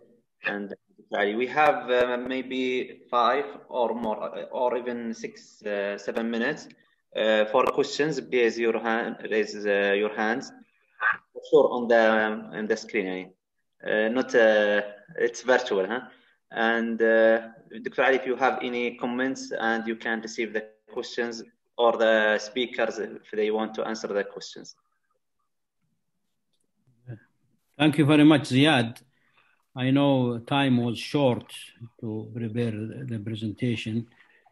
and. We have uh, maybe five or more, uh, or even six, uh, seven minutes uh, for questions. Raise your hand, raise your hands. Sure, on the um, the screen. not it's virtual, huh? And Dr. Ali, if you have any comments and you can receive the questions or the speakers if they want to answer the questions. Thank you very much, Ziad. I know time was short to prepare the presentation.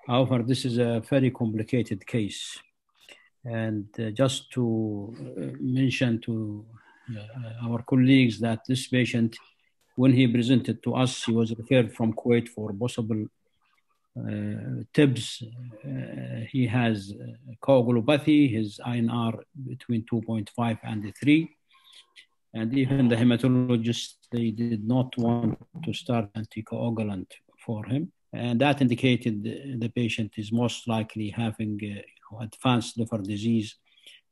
However, this is a very complicated case. And uh, just to uh, mention to uh, our colleagues that this patient, when he presented to us, he was referred from Kuwait for possible uh, TIPS, uh, he has coagulopathy, his INR between 2.5 and 3. And even the hematologist, they did not want to start anticoagulant for him. And that indicated the patient is most likely having uh, advanced liver disease.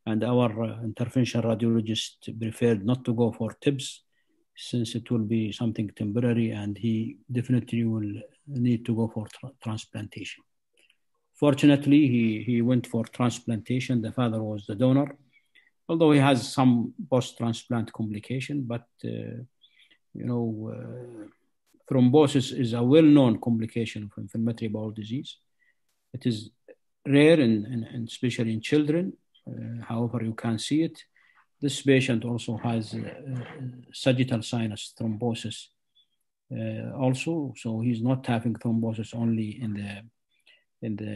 And our uh, intervention radiologist preferred not to go for TIPS since it will be something temporary and he definitely will need to go for tra transplantation. Fortunately, he, he went for transplantation. The father was the donor, although he has some post-transplant complication, but uh, you know, uh, thrombosis is a well-known complication of inflammatory bowel disease. It is rare, in, in especially in children. Uh, however, you can see it. This patient also has sagittal sinus thrombosis uh, also, so he's not having thrombosis only in the in the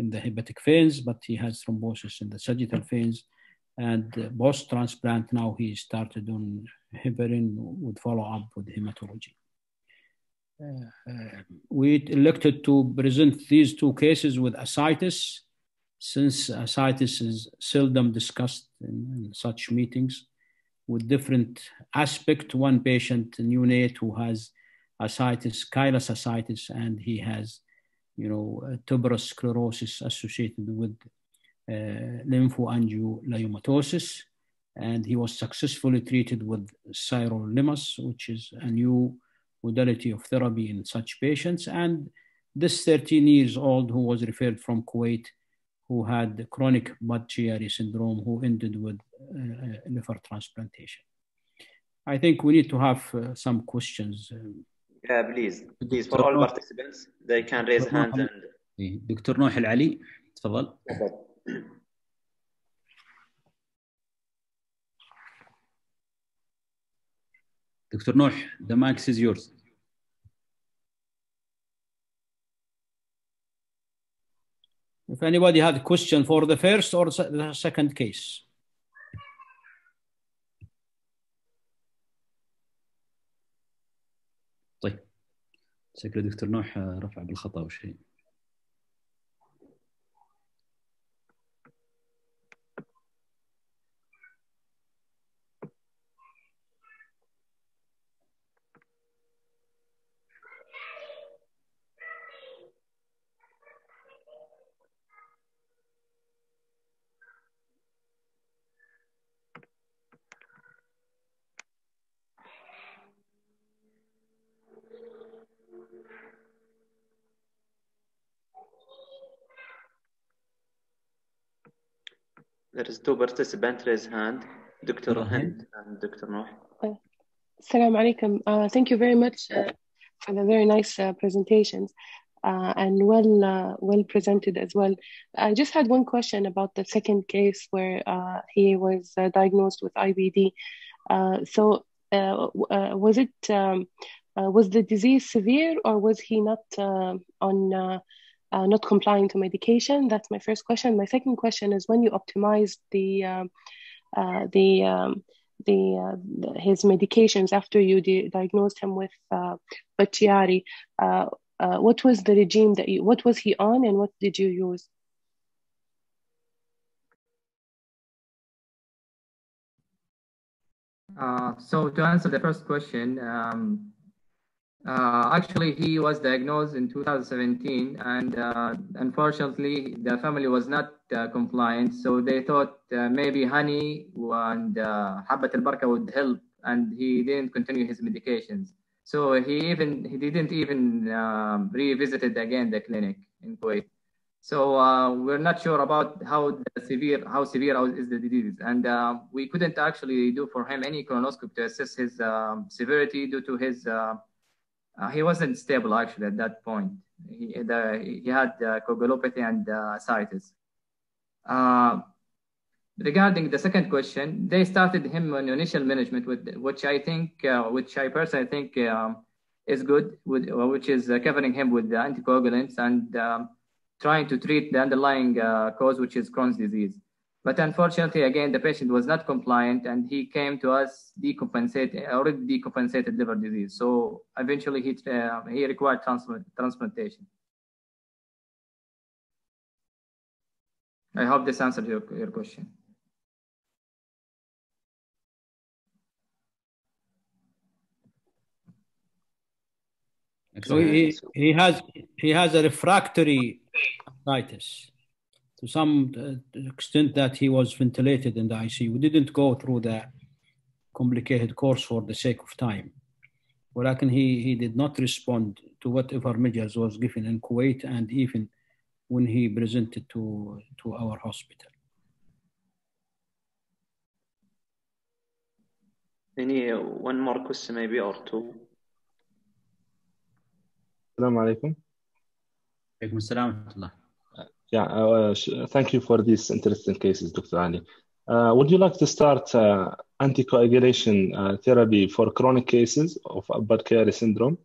in the hepatic veins, but he has thrombosis in the sagittal veins. And post transplant, now he started on heparin with follow up with hematology. Uh, uh, we elected to present these two cases with ascites since ascites is seldom discussed in, in such meetings with different aspect. One patient, neonate, who has ascites, chylous ascites, and he has you know, tuberous sclerosis associated with uh, lymphangioleiomyomatosis, and he was successfully treated with sirolimus, which is a new modality of therapy in such patients. And this 13 years old who was referred from Kuwait, who had chronic Budd-Chiari syndrome, who ended with uh, liver transplantation. I think we need to have uh, some questions. Um, yeah, please, please, for all participants, they can raise hands. And... دكتور نوح العلي تفضل. دكتور نوح, the mic is yours. If anybody had question for the first or the second case. طيب شكله دكتور نوح رفع بالخطا أو شيء There is two participants raise hand, Dr. Go ahead. Hind and Dr. Noor. Assalamu alaikum. Uh, thank you very much uh, for the very nice uh, presentations uh, and well uh, well presented as well. I just had one question about the second case where uh, he was uh, diagnosed with IBD. Uh, so uh, uh, was it um, uh, was the disease severe or was he not uh, on uh, not complying to medication? That's my first question. My second question is when you optimize the um, uh, the um, the, uh, the- his medications after you di- diagnosed him with uh, uh, uh, what was the regime that you what was he on and what did you use? So to answer the first question, um, uh, actually he was diagnosed in 2017 and uh, unfortunately the family was not uh, compliant. So they thought uh, maybe honey and uh, al-Barka would help and he didn't continue his medications. So he even he didn't even um, revisited again the clinic in Kuwait. So uh, we're not sure about how severe how severe is the disease, and uh, we couldn't actually do for him any colonoscopy to assess his um, severity due to his uh, uh, he wasn't stable actually at that point. He the, he had uh, coagulopathy and uh, ascites. Uh, regarding the second question, they started him on initial management with which I think uh, which I personally think um, is good, with, which is uh, covering him with the anticoagulants and. Um, trying to treat the underlying uh, cause, which is Crohn's disease. But unfortunately, again, the patient was not compliant and he came to us decompensated, already decompensated liver disease. So eventually he, uh, he required transplant, transplantation. I hope this answered your, your question. So he, he has he has a refractory ascites to some uh, extent that he was ventilated in the ICU. We didn't go through the complicated course for the sake of time. ولكن he, he did not respond to whatever measures was given in Kuwait and even when he presented to, to our hospital. Any uh, one more question maybe or two? Assalamu alaikum. عليكم السلام ورحمه الله yeah, uh, sh- thank you for these interesting cases, Dr. Ali. Uh, would you like to start uh, anticoagulation uh, therapy for chronic cases of Budd-Chiari syndrome?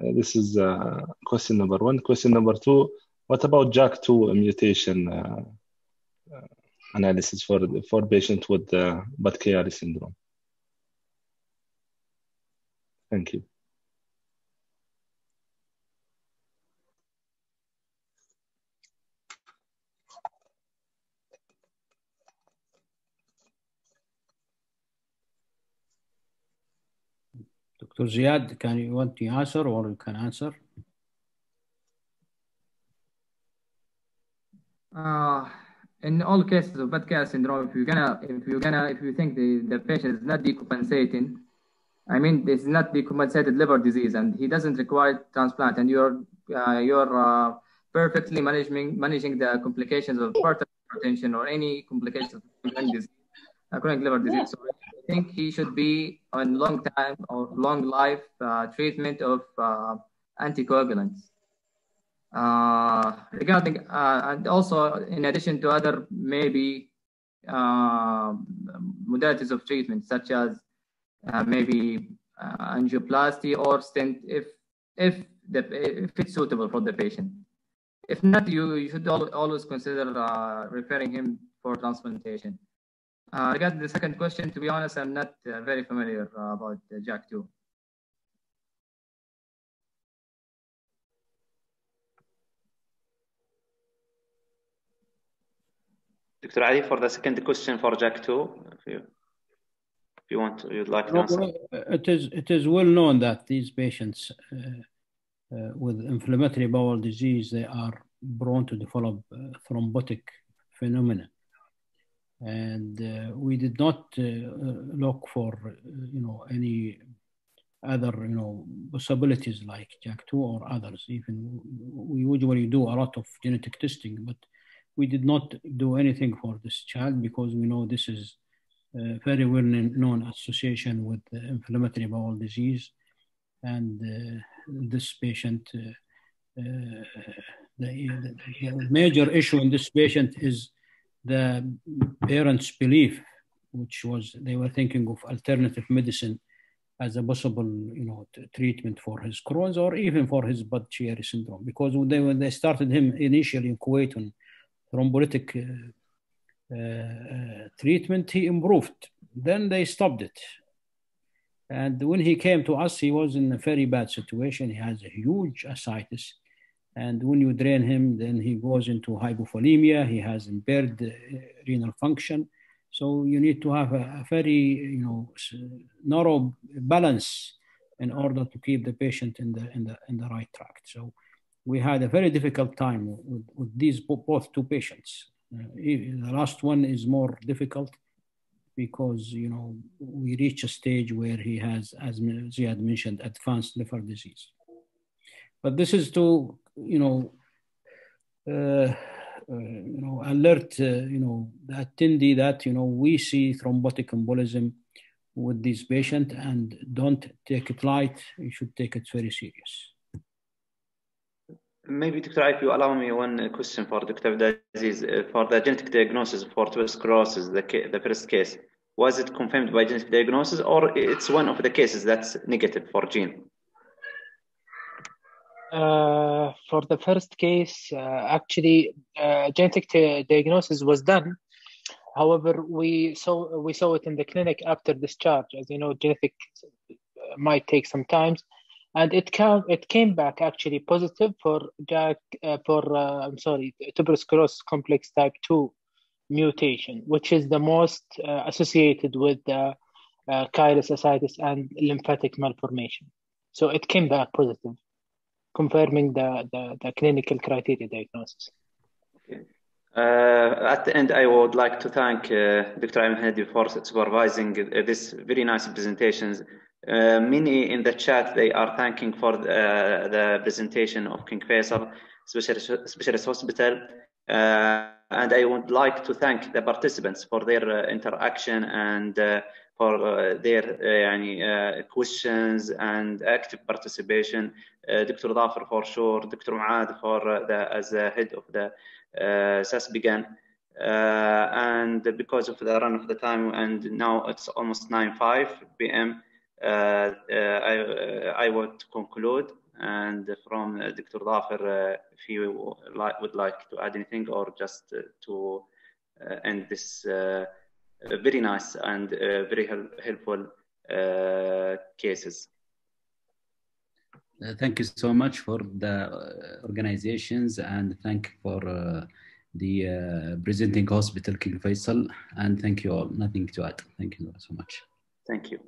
Uh, this is uh, question number one. Question number two, what about JAK2 mutation uh, uh, analysis for for patients with uh, Budd-Chiari syndrome? Thank you. Dr. Ziad, can you want to answer or you can answer? Uh, in all cases of Budd-Chiari syndrome, if you're gonna, if you're gonna, if you think the, the patient is not decompensating, I mean, this is not decompensated liver disease, and he doesn't require transplant, and you're uh, you're uh, perfectly managing managing the complications of portal hypertension or any complications of chronic disease, uh, chronic liver disease. So I think he should be on long time or long life uh, treatment of uh, anticoagulants. Uh, regarding and also in addition to other maybe modalities of treatment such as uh, maybe uh, angioplasty or stent if if the if it's suitable for the patient. If not, you, you should always consider uh, referring him for transplantation. Uh, regarding the second question, to be honest, I'm not uh, very familiar about JAK2. Dr. Ali, for the second question for JAK2, if you if you want, you'd like to answer. It is it is well known that these patients uh, uh, with inflammatory bowel disease they are prone to develop uh, thrombotic phenomena, and uh, we did not uh, look for you know any other you know possibilities like JAK2 or others. Even we usually do a lot of genetic testing, but we did not do anything for this child because we know this is uh, very well known association with inflammatory bowel disease. And uh, this patient, uh, the, the, major issue in this patient is the parents' belief, which was they were thinking of alternative medicine as a possible, you know, treatment for his Crohn's or even for his Budd-Chiari syndrome. Because when they, when they started him initially in Kuwait on thrombolytic uh, uh, treatment, he improved. Then they stopped it. And when he came to us, he was in a very bad situation. He has a huge ascites. And when you drain him, then he goes into hypovolemia. He has impaired uh, renal function. So you need to have a, a, very, you know, narrow balance in order to keep the patient in the in the in the right track. So we had a very difficult time with, with these both two patients. Uh, the last one is more difficult because you know we reach a stage where he has, as Ziad mentioned, advanced liver disease. But this is to you know uh, uh, you know alert uh, you know the attendee that you know we see thrombotic embolism with this patient and don't take it light. You should take it very serious. Maybe, Dr. if you allow me one question for Dr. Aziz. Uh, for the genetic diagnosis for tuberous sclerosis, the, the first case, was it confirmed by genetic diagnosis or it's one of the cases that's negative for gene? Uh, for the first case, uh, actually, uh, genetic diagnosis was done. However, we saw we saw it in the clinic after discharge. As you know, genetic might take some time and it came it came back actually positive for JAK uh, for uh, I'm sorry tuberous sclerosis complex type two mutation, which is the most uh, associated with uh, and lymphatic malformation. So it came back positive, confirming the, the, the clinical criteria diagnosis. Uh, at the end, I would like to thank uh, Dr. Hadi for supervising this very nice presentations uh, many in the chat they are thanking for the, uh, the presentation of King Faisal Specialist, Specialist Hospital. Uh, and I would like to thank the participants for their uh, interaction and for uh, their questions and active participation. Dr. Dhafar for sure, Dr. Muad for the, as the head of the uh, SASPGHAN. and because of the run of the time, and now it's almost 9:05 p.m. Uh, uh, I, uh, I would conclude and from Dr. Dhafar, if you would like to add anything or just to end this very nice and very helpful cases. Uh, thank you so much for the uh, organizations and thank you for uh, the presenting hospital King Faisal and thank you all. Nothing to add. Thank you so much. Thank you.